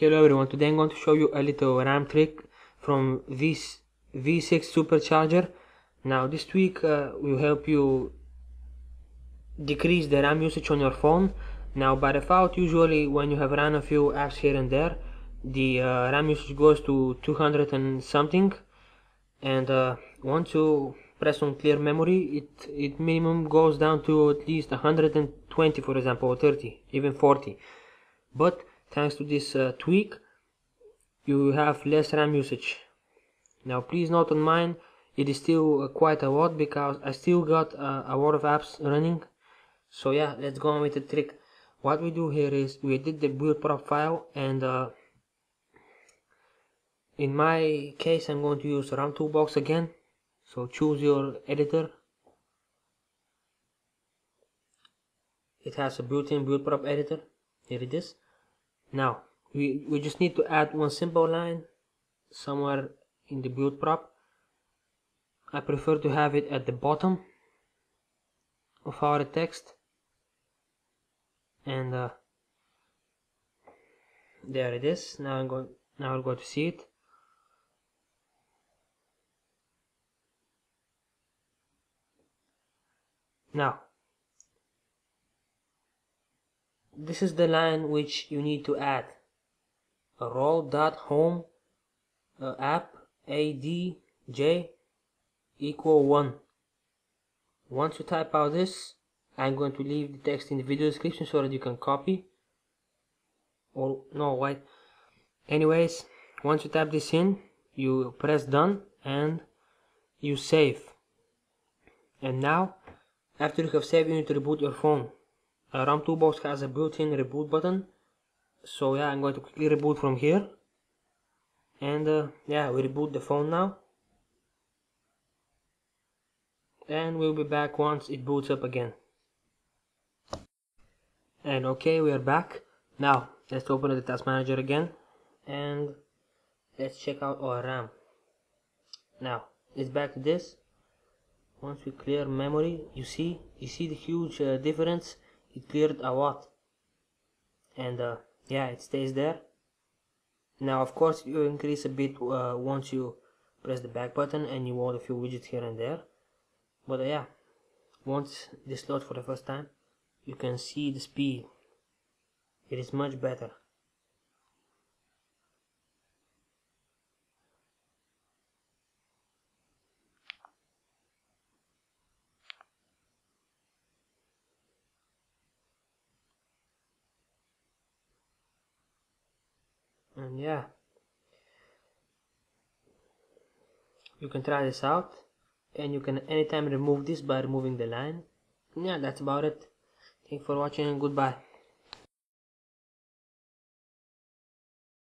Hello everyone, today I'm going to show you a little RAM trick from v V6 supercharger. Now this tweak uh, will help you decrease the RAM usage on your phone. Now by default, usually when you have run a few apps here and there, the uh, RAM usage goes to 200 and something. And uh, once you press on clear memory, it, it minimum goes down to at least 120 for example, or 30, even 40. But thanks to this uh, tweak you have less RAM usage. Now please note on mine it is still uh, quite a lot because I still got uh, a lot of apps running. So yeah let's go on with the trick. What we do here is we did the build prop file and uh, in my case I'm going to use ROM Toolbox again. So choose your editor. It has a built-in build prop editor. Here it is now we, we just need to add one simple line somewhere in the build prop. I prefer to have it at the bottom of our text. And uh, there it is. Now I'm going now I'm going to see it. Now this is the line which you need to add. A role dot home uh, app adj equal 1 once you type out this I'm going to leave the text in the video description so that you can copy. Or no wait. Anyways once you type this in you press done and you save. And now after you have saved you need to reboot your phone uh, ROM Toolbox has a built-in reboot button. So yeah I'm going to quickly reboot from here. And uh, yeah we reboot the phone now. And we'll be back once it boots up again. And okay we are back. Now let's open the task manager again. And let's check out our RAM. Now it's back to this. Once we clear memory you see you see the huge uh, difference it cleared a lot. And uh, yeah it stays there. Now of course you increase a bit uh, once you press the back button and you want a few widgets here and there. But uh, yeah once this loads for the first time you can see the speed. It is much better and yeah. You can try this out. And you can anytime remove this by removing the line. Yeah that's about it. Thank you for watching and goodbye